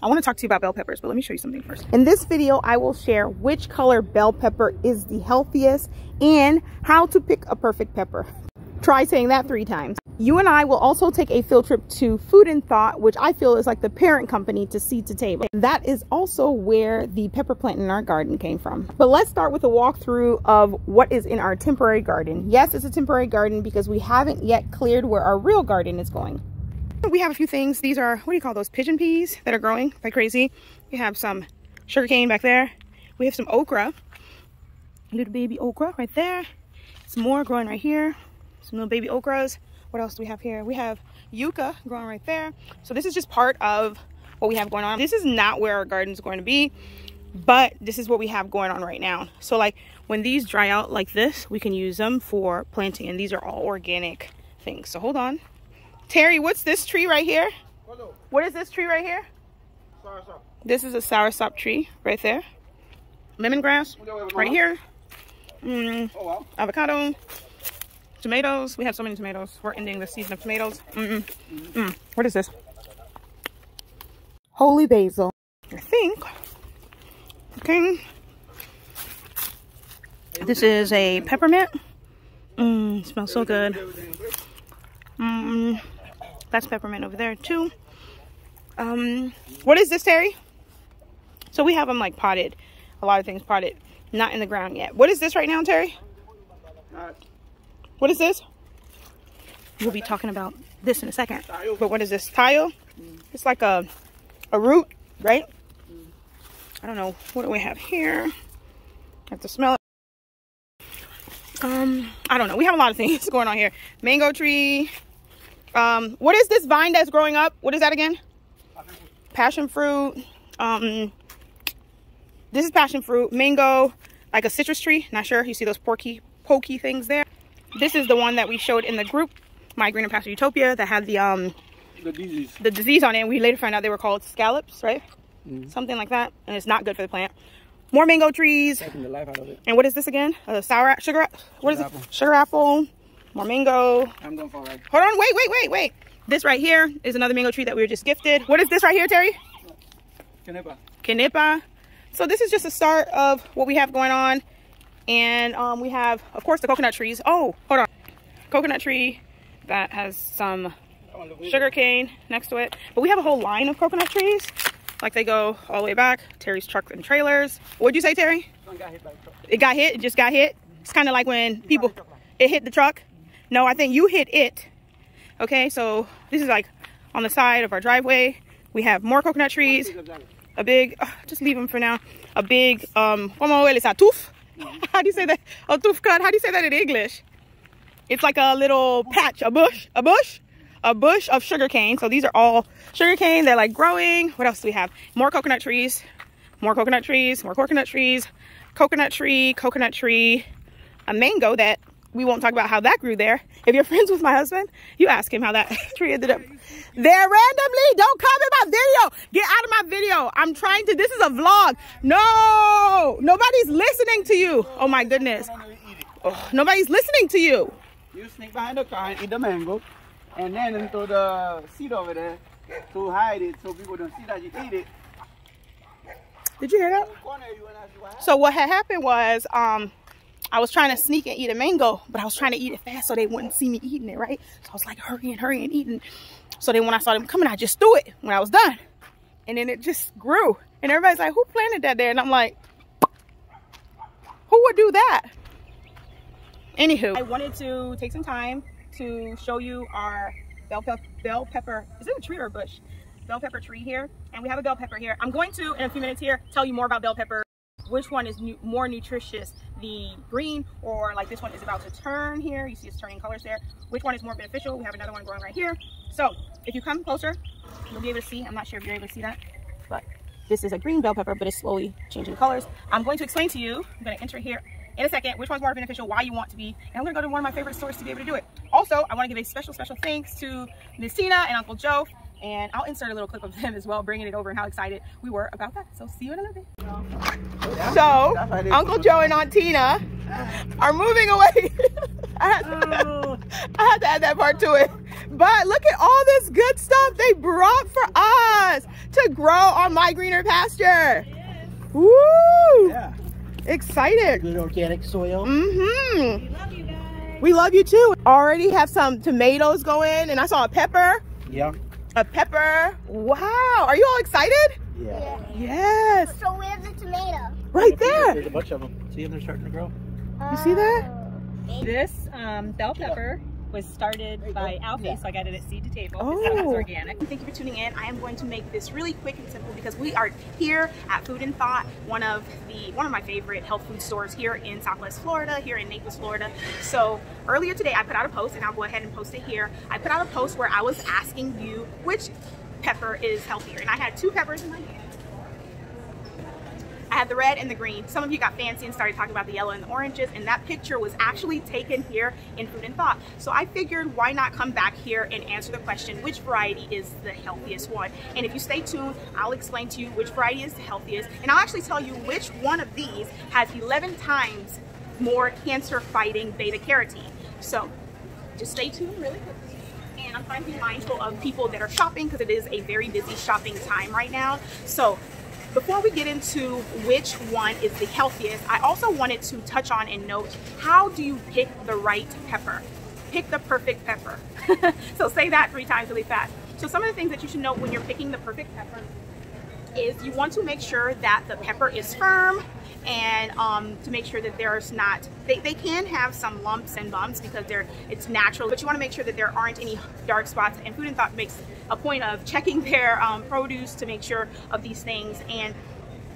I want to talk to you about bell peppers, but let me show you something first. In this video, I will share which color bell pepper is the healthiest and how to pick a perfect pepper. Try saying that three times. You and I will also take a field trip to Food and Thought, which I feel is like the parent company to Seed to Table. That is also where the pepper plant in our garden came from. But let's start with a walkthrough of what is in our temporary garden. Yes, it's a temporary garden because we haven't yet cleared where our real garden is going. We have a few things. These are, what do you call those, pigeon peas that are growing like crazy. We have some sugarcane back there. We have some okra, little baby okra right there. Some more growing right here. Some little baby okras. What else do we have here? We have yucca growing right there. So this is just part of what we have going on. This is not where our garden is going to be, but this is what we have going on right now. So like when these dry out like this, we can use them for planting and these are all organic things. So hold on. Terry, what's this tree right here? Hello. What is this tree right here? Soursop. This is a soursop tree right there. Lemongrass right here. Mm, oh, wow. Avocado. Tomatoes. We have so many tomatoes. We're ending the season of tomatoes. Mm -mm. Mm. What is this? Holy basil. I think. Okay. This is a peppermint. Mmm, smells so good. Mmm. That's peppermint over there too. Um, what is this, Terry? So we have them like potted. A lot of things potted. Not in the ground yet. What is this right now, Terry? What is this? We'll be talking about this in a second. But what is this? Tile? It's like a, a root, right? I don't know. What do we have here? I have to smell it. Um, I don't know. We have a lot of things going on here. Mango tree. Um, what is this vine that's growing up? What is that again? Passion fruit. Um, this is passion fruit. Mango, like a citrus tree. Not sure. You see those porky, pokey things there. This is the one that we showed in the group, My Greener Pasture Utopia, that had the um the disease. The disease on it. And we later found out they were called scallops, right? Mm. Something like that. And it's not good for the plant. More mango trees. And what is this again? A sour sugar. What sugar is it? Apple. Sugar apple. More mango. I'm going for right. Hold on, wait, wait, wait, wait. This right here is another mango tree that we were just gifted. What is this right here, Terry? Kenepa. Kenepa. So this is just a start of what we have going on. And um, we have, of course, the coconut trees. Oh, hold on. Coconut tree that has some sugar cane next to it. But we have a whole line of coconut trees. Like they go all the way back. Terry's truck and trailers. What'd you say, Terry? It got hit. It just got hit. It's kind of like when people, it hit the truck no, I think you hit it. Okay, so this is like on the side of our driveway. We have more coconut trees. A big, uh, just leave them for now. A big, um, como tuf? How do you say that? A tuf cut. How do you say that in English? It's like a little patch, a bush, a bush, a bush of sugar cane. So these are all sugar cane. They're like growing. What else do we have? More coconut trees, more coconut trees, more coconut trees, coconut tree, coconut tree, a mango that we won't talk about how that grew there. If you're friends with my husband, you ask him how that tree ended up there randomly. Don't come in my video. Get out of my video. I'm trying to, this is a vlog. No, nobody's listening to you. Oh my goodness. Oh, nobody's listening to you. You sneak behind the car and eat the mango. And then into the seat over there to hide it so people don't see that you eat it. Did you hear that? So what had happened was, um, I was trying to sneak and eat a mango, but I was trying to eat it fast so they wouldn't see me eating it, right? So I was like hurrying, hurrying, eating. So then when I saw them coming, I just threw it when I was done. And then it just grew. And everybody's like, who planted that there? And I'm like, who would do that? Anywho, I wanted to take some time to show you our bell, pe bell pepper. Is it a tree or a bush? Bell pepper tree here. And we have a bell pepper here. I'm going to, in a few minutes here, tell you more about bell pepper which one is nu more nutritious, the green or like this one is about to turn here. You see it's turning colors there. Which one is more beneficial? We have another one growing right here. So if you come closer, you'll be able to see. I'm not sure if you're able to see that, but this is a green bell pepper, but it's slowly changing colors. I'm going to explain to you, I'm going to enter here in a second, which one's more beneficial, why you want to be, and I'm going to go to one of my favorite stores to be able to do it. Also, I want to give a special, special thanks to Miss Tina and Uncle Joe and I'll insert a little clip of them as well, bringing it over and how excited we were about that. So see you in a little bit. So Uncle Joe and Aunt Tina are moving away. I, had to, I had to add that part to it. But look at all this good stuff they brought for us. to grow on my greener pasture. Woo! Yeah. Excited. Good organic soil. Mm-hmm. We love you guys. We love you too. Already have some tomatoes going and I saw a pepper. Yeah. A pepper. Wow. Are you all excited? Yeah. Yes. So where's the tomato? Right there. There's a bunch of them. See them? They're starting to grow. You see that? This um, bell pepper was started by Alfie, so I got it at seed to table. Oh. It's organic. Thank you for tuning in. I am going to make this really quick and simple because we are here at Food and Thought, one of the one of my favorite health food stores here in Southwest Florida, here in Naples, Florida. So earlier today I put out a post and I'll go ahead and post it here. I put out a post where I was asking you which pepper is healthier and I had two peppers in my hand. I had the red and the green. Some of you got fancy and started talking about the yellow and the oranges, and that picture was actually taken here in Food and Thought. So I figured why not come back here and answer the question, which variety is the healthiest one? And if you stay tuned, I'll explain to you which variety is the healthiest, and I'll actually tell you which one of these has 11 times more cancer-fighting beta-carotene. So just stay tuned really quickly. And I'm trying to be mindful of people that are shopping because it is a very busy shopping time right now. So before we get into which one is the healthiest, I also wanted to touch on and note how do you pick the right pepper? Pick the perfect pepper. so say that three times really fast. So some of the things that you should know when you're picking the perfect pepper is you want to make sure that the pepper is firm and um, to make sure that there's not they, they can have some lumps and bumps because they're it's natural but you want to make sure that there aren't any dark spots and food and thought makes a point of checking their um, produce to make sure of these things and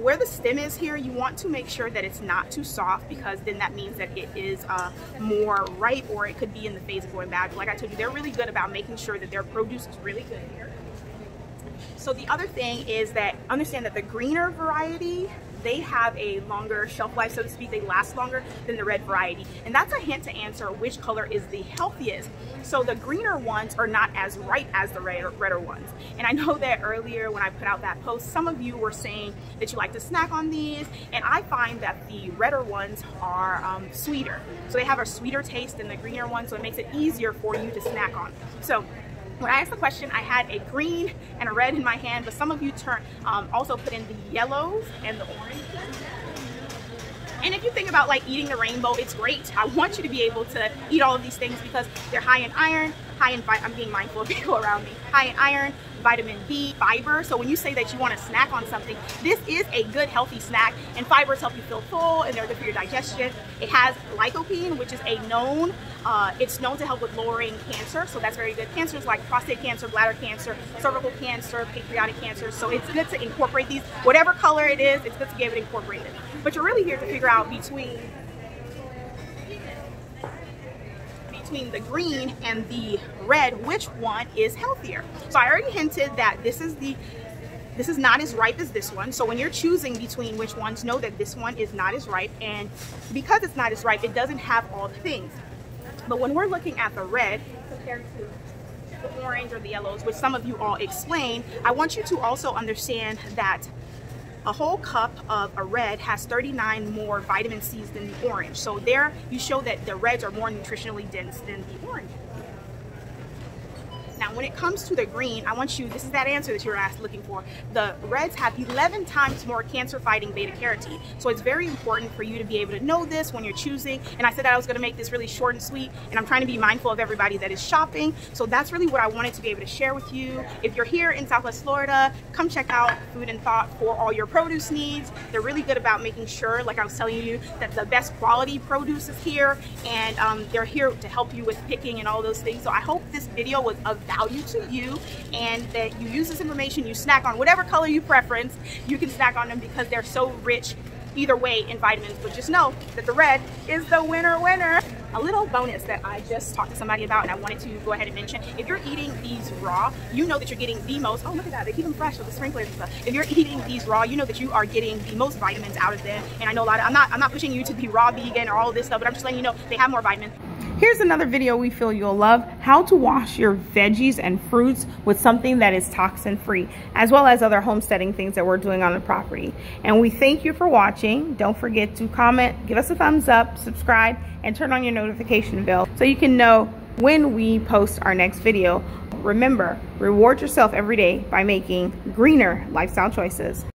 where the stem is here you want to make sure that it's not too soft because then that means that it is uh, more ripe or it could be in the phase of going bad. Like I told you they're really good about making sure that their produce is really good here. So the other thing is that understand that the greener variety, they have a longer shelf life, so to speak. They last longer than the red variety. And that's a hint to answer which color is the healthiest. So the greener ones are not as ripe as the red, redder ones. And I know that earlier when I put out that post, some of you were saying that you like to snack on these. And I find that the redder ones are um, sweeter. So they have a sweeter taste than the greener ones, so it makes it easier for you to snack on. So when I asked the question, I had a green and a red in my hand, but some of you turn um, also put in the yellows and the oranges. And if you think about like eating the rainbow, it's great. I want you to be able to eat all of these things because they're high in iron, high in, I'm being mindful of people around me, high in iron, vitamin B, fiber. So when you say that you want to snack on something, this is a good healthy snack and fibers help you feel full and they're good for your digestion. It has lycopene, which is a known, uh, it's known to help with lowering cancer. So that's very good. Cancers like prostate cancer, bladder cancer, cervical cancer, pancreatic cancer. So it's good to incorporate these, whatever color it is, it's good to be able to incorporate it. But you're really here to figure out between between the green and the red, which one is healthier. So I already hinted that this is the this is not as ripe as this one. So when you're choosing between which ones, know that this one is not as ripe. And because it's not as ripe, it doesn't have all the things. But when we're looking at the red compared to the orange or the yellows, which some of you all explained, I want you to also understand that a whole cup of a red has 39 more vitamin C's than the orange. So there you show that the reds are more nutritionally dense than the orange. Now, when it comes to the green, I want you, this is that answer that you're asked looking for. The reds have 11 times more cancer-fighting beta-carotene. So it's very important for you to be able to know this when you're choosing. And I said that I was gonna make this really short and sweet, and I'm trying to be mindful of everybody that is shopping. So that's really what I wanted to be able to share with you. If you're here in Southwest Florida, come check out Food and Thought for all your produce needs. They're really good about making sure, like I was telling you, that the best quality produce is here, and um, they're here to help you with picking and all those things. So I hope this video was of value to you and that you use this information, you snack on whatever color you preference, you can snack on them because they're so rich either way in vitamins, but just know that the red is the winner winner. A little bonus that I just talked to somebody about and I wanted to go ahead and mention, if you're eating these raw, you know that you're getting the most, oh look at that, they keep them fresh with the sprinklers and stuff. If you're eating these raw, you know that you are getting the most vitamins out of them. And I know a lot of, I'm not, I'm not pushing you to be raw vegan or all this stuff, but I'm just letting you know they have more vitamins. Here's another video we feel you'll love, how to wash your veggies and fruits with something that is toxin free, as well as other homesteading things that we're doing on the property. And we thank you for watching. Don't forget to comment, give us a thumbs up, subscribe, and turn on your notification bell so you can know when we post our next video. remember, reward yourself every day by making greener lifestyle choices.